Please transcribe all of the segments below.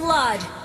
blood.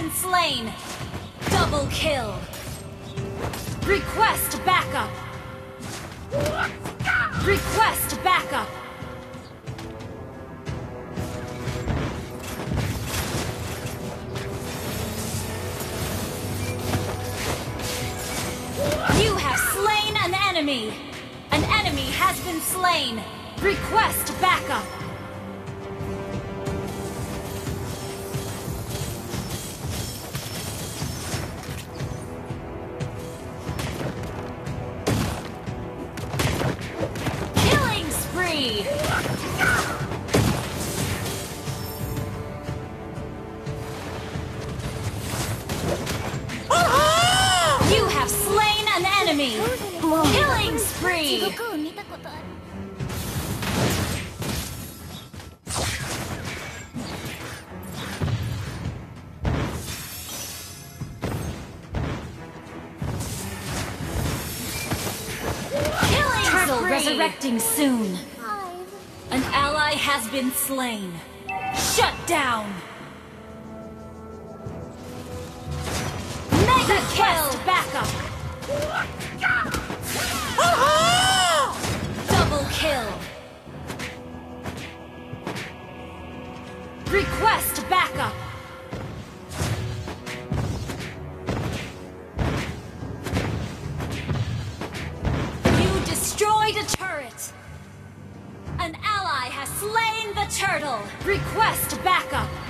Been slain. Double kill. Request backup. Request backup. You have slain an enemy. An enemy has been slain. Request backup. free! Turtle resurrecting soon! An ally has been slain! Shut down! Mega kill! Kill! Request backup! You destroyed a turret! An ally has slain the turtle! Request backup!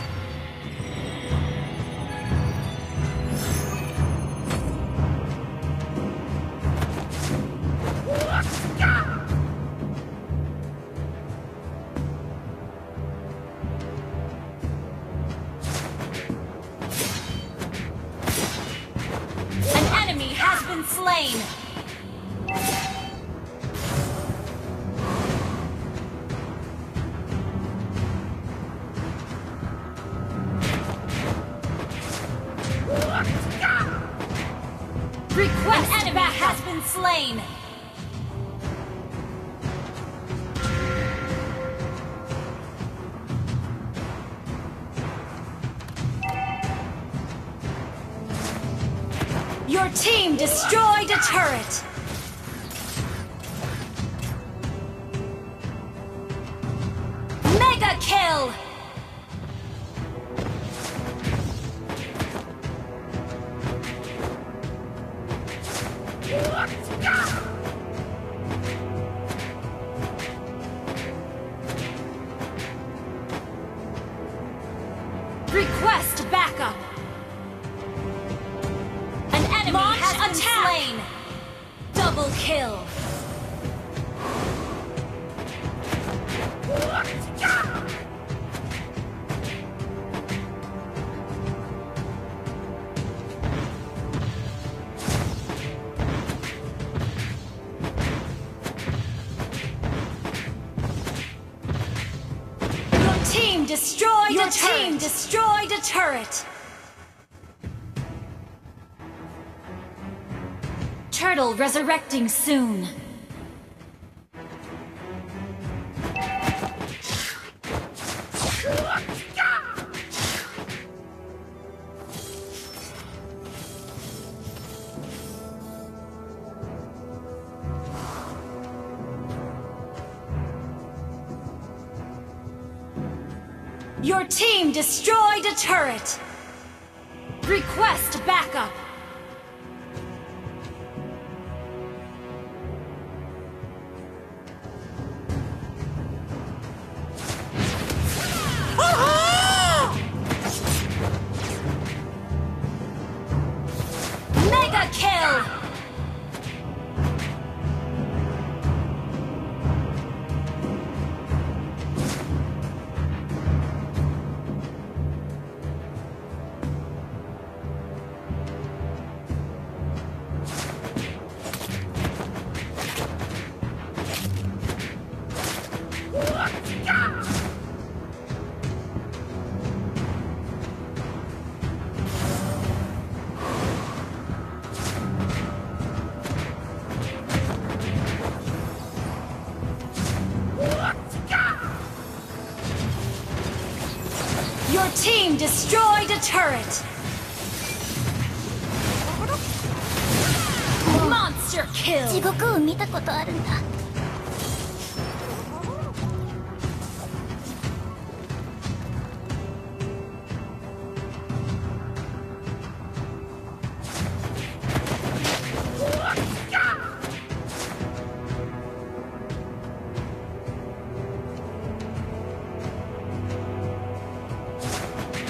Been slain! Request An enemy has been slain! Team destroyed a turret! Mega kill! Request backup! Double kill. Your team destroyed Your a turret. team destroyed a turret. Turtle resurrecting soon. Your team destroyed a turret! Request backup! Destroyed a turret! Monster kill! 地獄を見たことあるんだ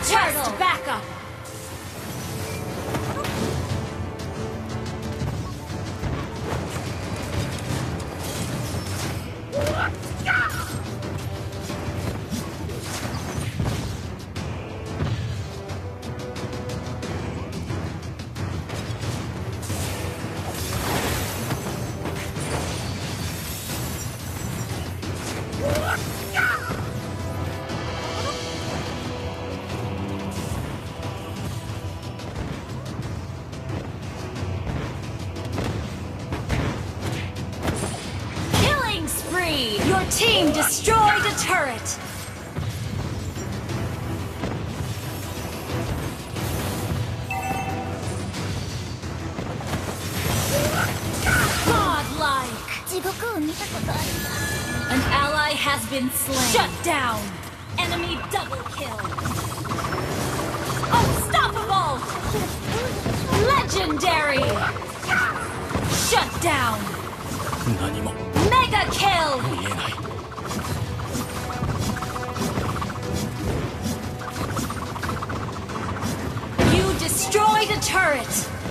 Turtle! backup! Victory! Your team destroyed a turret! Godlike! An ally has been slain. Shut down! Enemy double kill! Unstoppable! Legendary! Shut down! 何も the kill! Oh, you destroyed the turret!